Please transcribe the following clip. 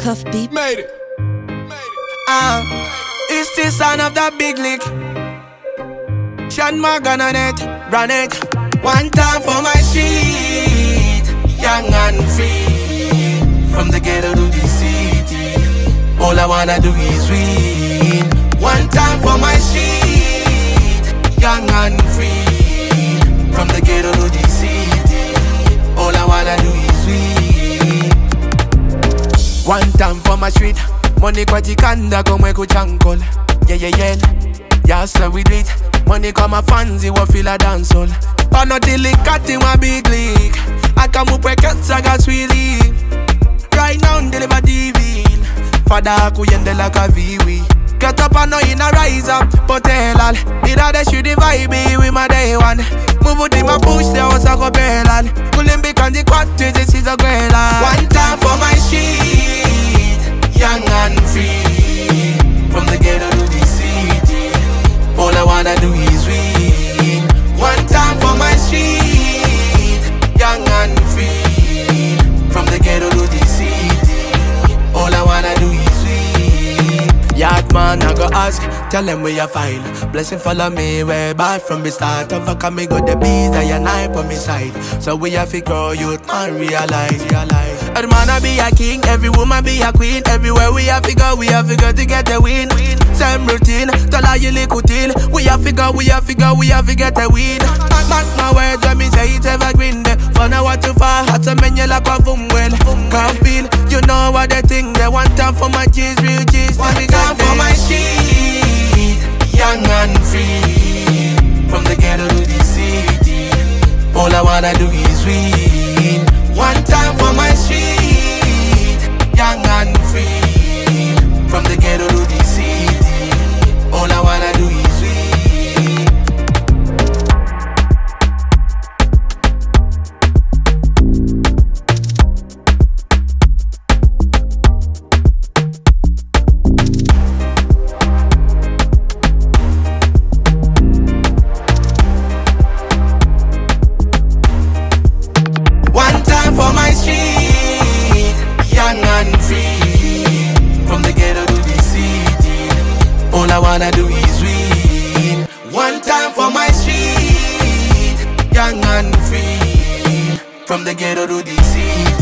Cuff-B. Made it. Ah, it's the sound of the big lick. Sean Morgan on it, run it. One time for my street, young and free. From the ghetto to the city, all I wanna do is win. One time for my street, young and free. From the ghetto to the city, all I wanna do is. One time for my street, money kwa jikanda komwe kuchankol. Yeah yeah yeah, yeah so we do it. Money kwa mafanzi wa feel a dancehall. Pano oh, delicate wa big league. Akamupwe ketsaga swili. Right now deliver divine. Fada kuyende like a viwi. Get up and know in a rise up, potelal. Ida de shoot the vibe with my day one. Move with my push the house a go pelal. Kulimbi kandi kwati this is a gwela. All I do is win. One time for my street, young and free. From the ghetto to the city, all I wanna do is win. Yard man, I go ask, tell them where you file. Blessing follow me, way back from the start. Of a come me go the bees, I and I on me side. So we have to grow, youth man, realize, realize. Every man I be a king, every woman be a queen. Everywhere we have to go, we have to go to get the win. Same routine, tell her you till. We have to go, we have to go, we have to get the win. Mark my words when me say it's evergreen. there. For now, what too far, hot to menu like a boom well. Can't feel, you know what they think. They want time for my cheese, real cheese. One time for my street, young and free. From the ghetto to the city, all I wanna do is win. One time wanna do is win. One time for my street, young and free. From the ghetto to the city,